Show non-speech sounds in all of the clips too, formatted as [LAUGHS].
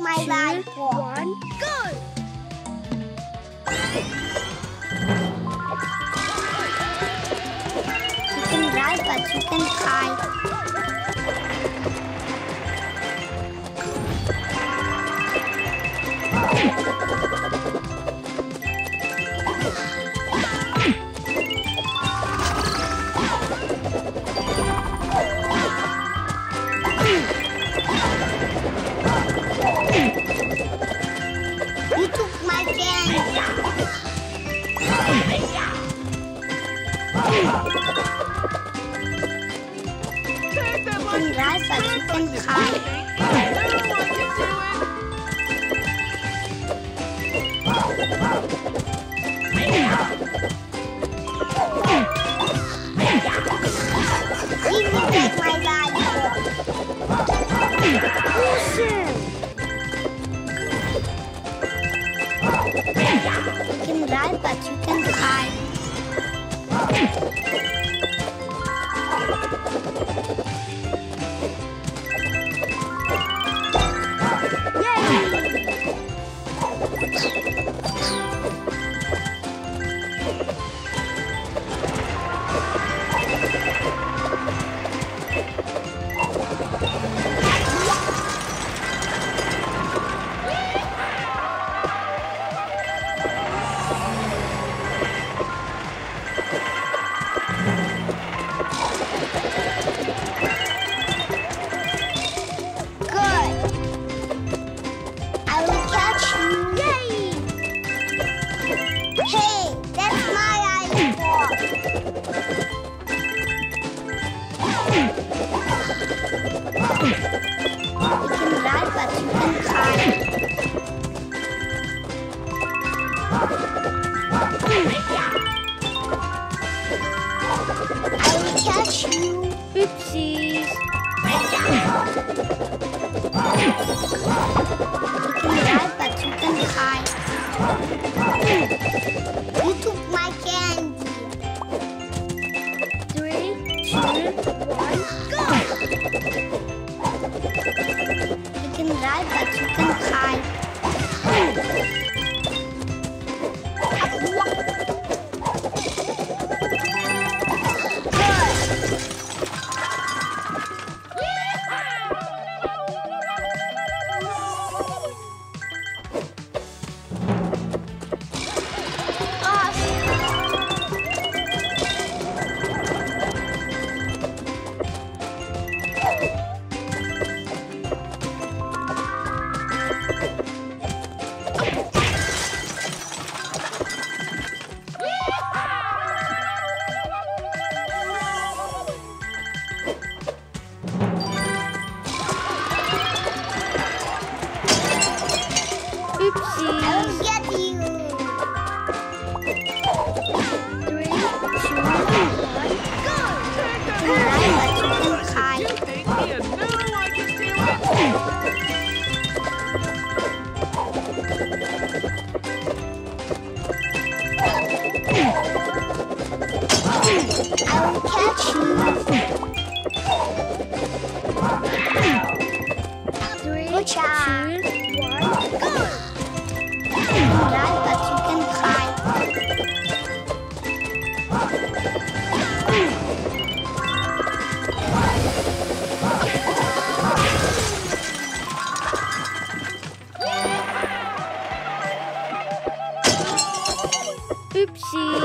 like my two. One, go! You can ride, but you can hide. 是不是？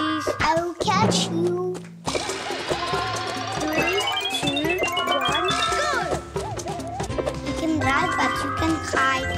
please? I will catch you. Three, two, one, go! You can run, but you can hide.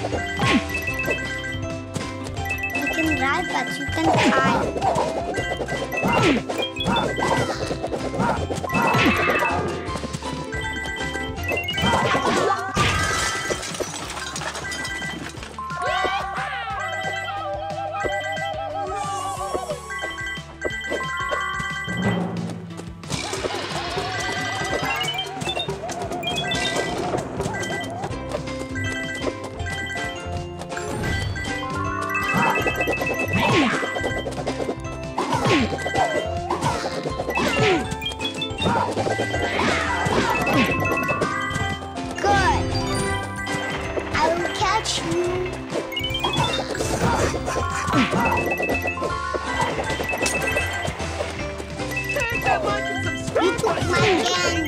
You can ride, but you can hide. Good. I will catch you. hit that You took my candy.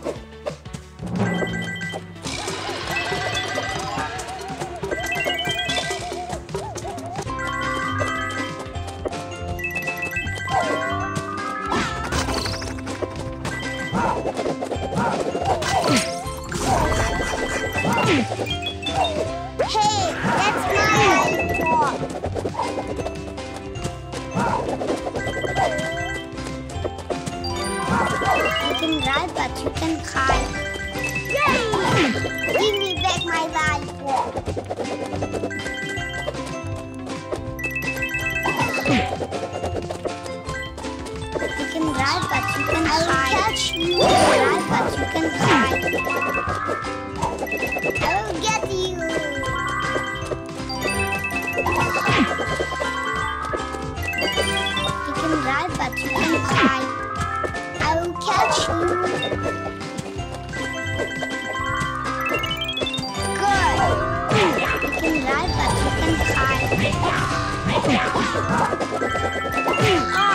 Ride, but you can hide. Yay! Give me back my lollipop. You can ride, but you can I hide. catch you. You can ride, but you can hide. I will get you. You can ride, but you can hide. I will catch You can ride, [LAUGHS]